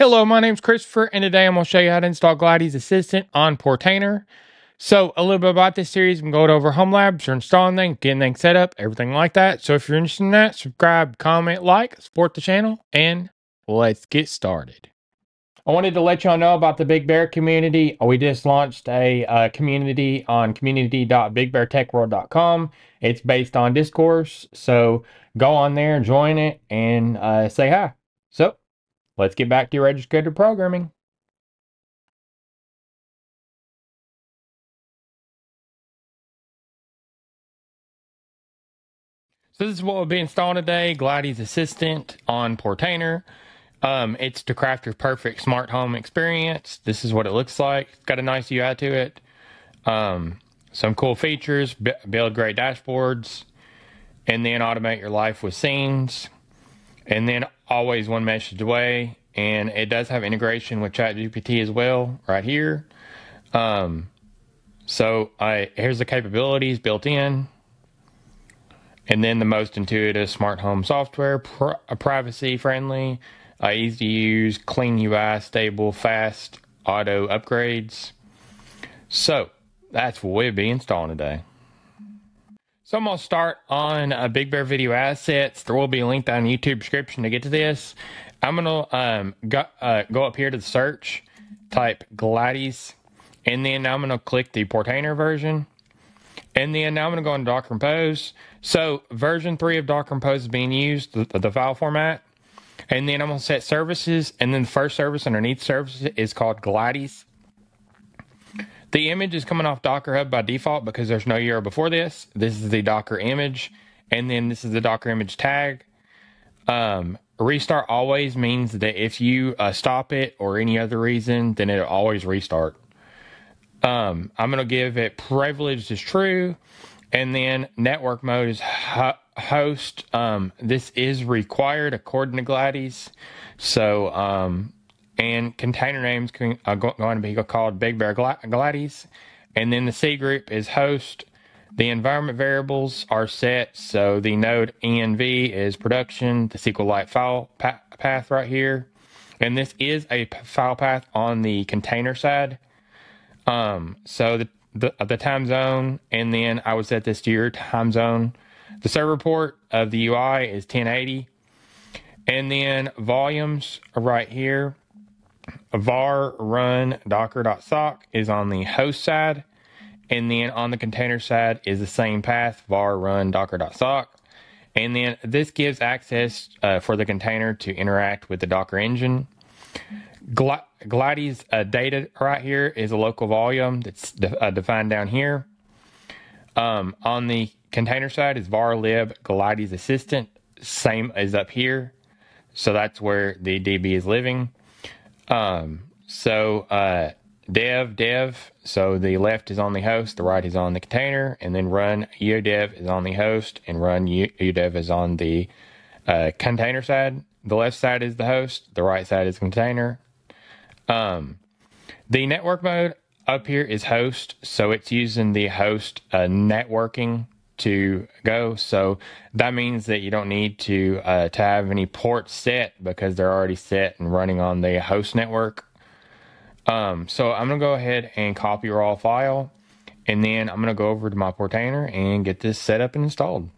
Hello, my name's Christopher, and today I'm going to show you how to install Gladys Assistant on Portainer. So, a little bit about this series, I'm going over home labs, or installing things, getting things set up, everything like that. So, if you're interested in that, subscribe, comment, like, support the channel, and let's get started. I wanted to let y'all know about the Big Bear community. We just launched a uh, community on community.bigbeartechworld.com. It's based on discourse, so go on there, join it, and uh, say hi. So, Let's get back to your educated programming. So this is what will be installed today, Gladys Assistant on Portainer. Um, it's to craft your perfect smart home experience. This is what it looks like. It's got a nice UI to it. Um, some cool features, build great dashboards, and then automate your life with scenes. And then always one message away. And it does have integration with ChatGPT as well, right here. Um, so I here's the capabilities built in. And then the most intuitive smart home software, pr- privacy friendly, uh, easy to use, clean UI, stable, fast, auto upgrades. So that's what we'll be installing today. So I'm going to start on a Big Bear Video Assets. There will be a link down in the YouTube description to get to this. I'm going to um, go, uh, go up here to the search, type Gladys, and then I'm going to click the Portainer version. And then now I'm going to go into Docker Compose. So version 3 of Docker Compose is being used, the, the file format. And then I'm going to set services. And then the first service underneath services is called Gladys. The image is coming off Docker Hub by default because there's no URL before this. This is the Docker image, and then this is the Docker image tag. Um, restart always means that if you uh, stop it or any other reason, then it'll always restart. Um, I'm going to give it privileged is true, and then network mode is ho- host. Um, this is required according to Gladys. So um, and container names are going to be called Big Bear Gladys. And then the C group is host. The environment variables are set. So the node env is production, the SQLite file pa- path right here. And this is a file path on the container side. Um, so the, the, the time zone, and then I would set this to your time zone. The server port of the UI is 1080. And then volumes are right here var run docker.sock is on the host side. And then on the container side is the same path, var run docker.sock. And then this gives access uh, for the container to interact with the Docker engine. Gl- Gladys uh, data right here is a local volume that's de- uh, defined down here. Um, on the container side is var lib Gladys assistant, same as up here. So that's where the DB is living. Um, so uh, dev, dev. So the left is on the host, the right is on the container, and then run udev is on the host, and run udev is on the uh, container side. The left side is the host, the right side is the container. Um, the network mode up here is host, so it's using the host uh, networking to go. So that means that you don't need to uh, to have any ports set because they're already set and running on the host network. Um, so I'm gonna go ahead and copy raw file, and then I'm gonna go over to my Portainer and get this set up and installed.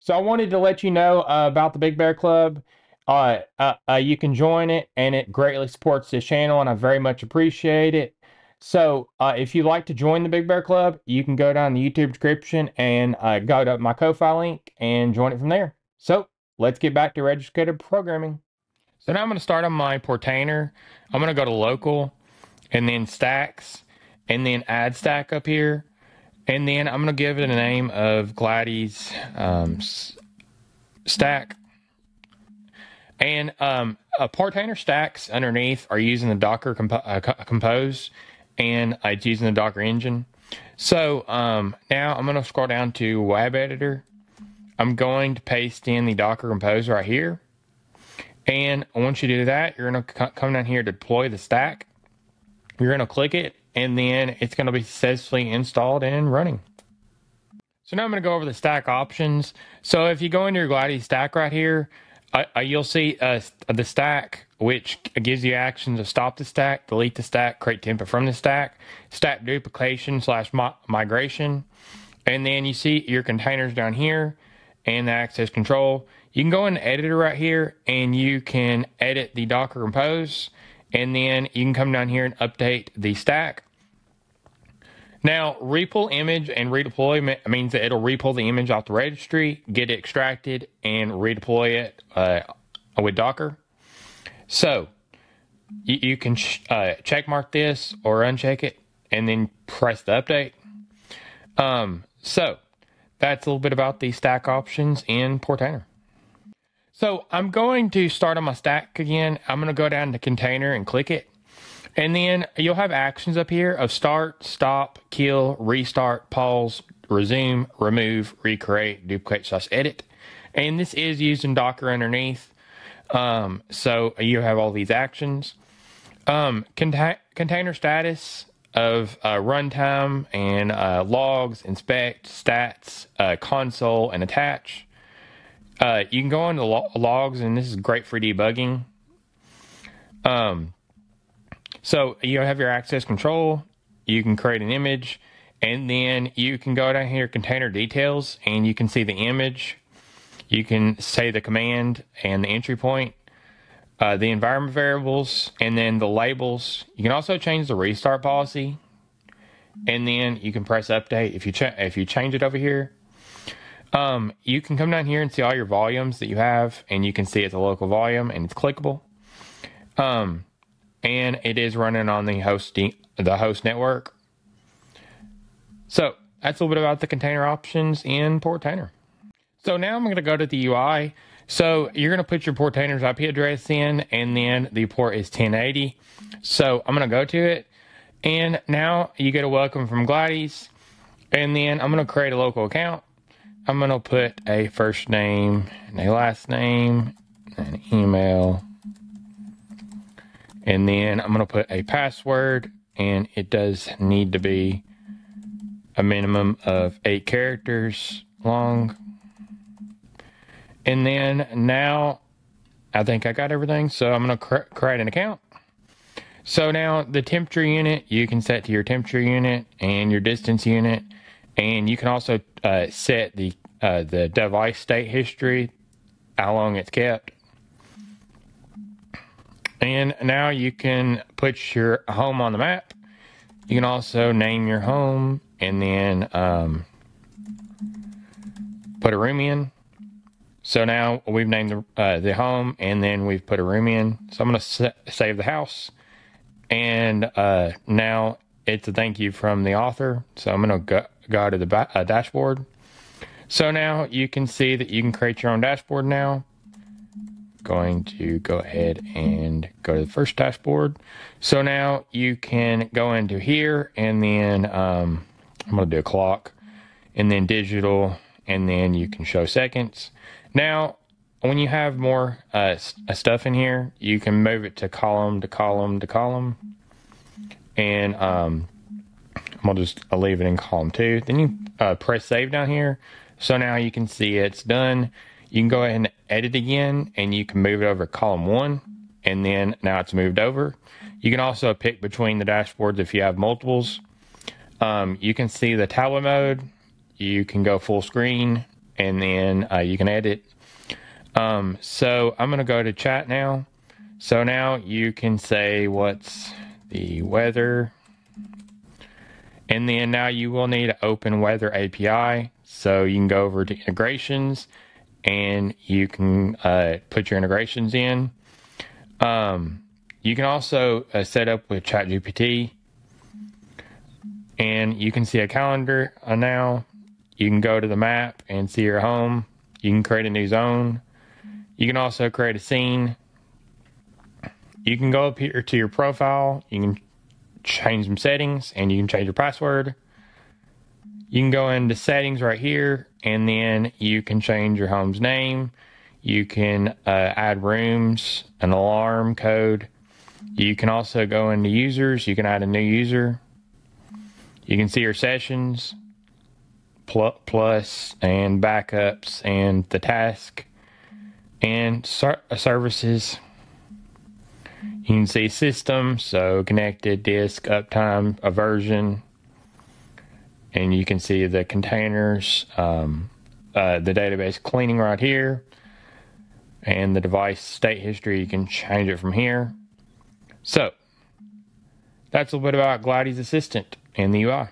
So I wanted to let you know uh, about the Big Bear Club. Uh, uh, uh you can join it, and it greatly supports this channel, and I very much appreciate it. So, uh, if you'd like to join the Big Bear Club, you can go down the YouTube description and uh, go to my Ko-Fi link and join it from there. So, let's get back to registered programming. So now I'm going to start on my Portainer. I'm going to go to local and then stacks and then add stack up here. And then I'm going to give it a name of Gladys um, stack. And um, a Portainer stacks underneath are using the Docker comp- uh, Compose and it's using the Docker engine. So um, now I'm going to scroll down to Web Editor. I'm going to paste in the Docker Compose right here. And once you do that, you're going to come down here to deploy the stack. You're going to click it, and then it's going to be successfully installed and running. So now I'm going to go over the stack options. So if you go into your Gladys stack right here, uh, you'll see uh, the stack, which gives you actions to stop the stack, delete the stack, create template from the stack, stack duplication slash migration, and then you see your containers down here and the access control. You can go in the editor right here and you can edit the Docker Compose, and then you can come down here and update the stack. Now, repull image and redeploy means that it'll repull the image off the registry, get it extracted, and redeploy it uh, with Docker. So, you, you can uh, check mark this or uncheck it, and then press the update. Um, so, that's a little bit about the stack options in Portainer. So, I'm going to start on my stack again. I'm going to go down to container and click it. And then you'll have actions up here of start, stop, kill, restart, pause, resume, remove, recreate, duplicate, slash edit. And this is used in Docker underneath. Um, so you have all these actions. Um, conta- container status of uh, runtime and uh, logs, inspect, stats, uh, console, and attach. Uh, you can go into lo- logs, and this is great for debugging. Um, so you have your access control, you can create an image, and then you can go down here, container details, and you can see the image. You can say the command and the entry point, uh, the environment variables, and then the labels. You can also change the restart policy, and then you can press update if you if you change it over here. Um, you can come down here and see all your volumes that you have, and you can see it's a local volume and it's clickable. Um, and it is running on the host the host network. So that's a little bit about the container options in Portainer. So now I'm going to go to the UI. So you're going to put your Portainer's IP address in, and then the port is 1080. So I'm going to go to it, and now you get a welcome from Gladys, and then I'm going to create a local account. I'm going to put a first name and a last name, and an email, and then I'm going to put a password, and it does need to be a minimum of eight characters long. And then now I think I got everything, so I'm going to cr- create an account. So now the temperature unit, you can set to your temperature unit and your distance unit, and you can also uh, set the uh, the device state history, how long it's kept, and now you can put your home on the map. You can also name your home and then um, put a room in. So now we've named the, uh, the home and then we've put a room in. So I'm going to sa- save the house. And uh, now it's a thank you from the author. So I'm going to go, to the uh, dashboard. So now you can see that you can create your own dashboard now going to go ahead and go to the first dashboard. So now you can go into here and then um, I'm going to do a clock and then digital and then you can show seconds. Now, when you have more uh, uh stuff in here, you can move it to column to column to column. And um, I'm going to just I'll leave it in column two. Then you uh, press save down here. So now you can see it's done you can go ahead and edit again and you can move it over column one and then now it's moved over. You can also pick between the dashboards if you have multiples. Um, you can see the tablet mode. You can go full screen and then uh, you can edit. Um, so I'm going to go to chat now. So now you can say what's the weather. And then now you will need to open weather API. So you can go over to integrations and you can uh, put your integrations in. Um, you can also uh, set up with ChatGPT, and you can see a calendar uh, now. You can go to the map and see your home. You can create a new zone. You can also create a scene. You can go up here to your profile. You can change some settings, and you can change your password. You can go into settings right here and then you can change your home's name. You can uh, add rooms, an alarm code. You can also go into users. You can add a new user. You can see your sessions, plus, and backups, and the task. and ser- services. You can see system, so connected, disk, uptime, a version, and you can see the containers, um, uh, the database cleaning right here, and the device state history. You can change it from here. So that's a little bit about Gladys Assistant and the UI.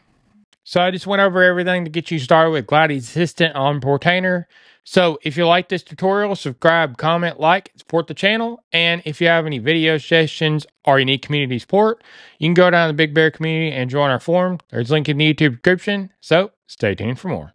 So I just went over everything to get you started with Gladys Assistant on Portainer. So if you like this tutorial, subscribe, comment, like, support the channel. And if you have any video suggestions or you need community support, you can go down to the Big Bear community and join our forum. There's a link in the YouTube description. So stay tuned for more.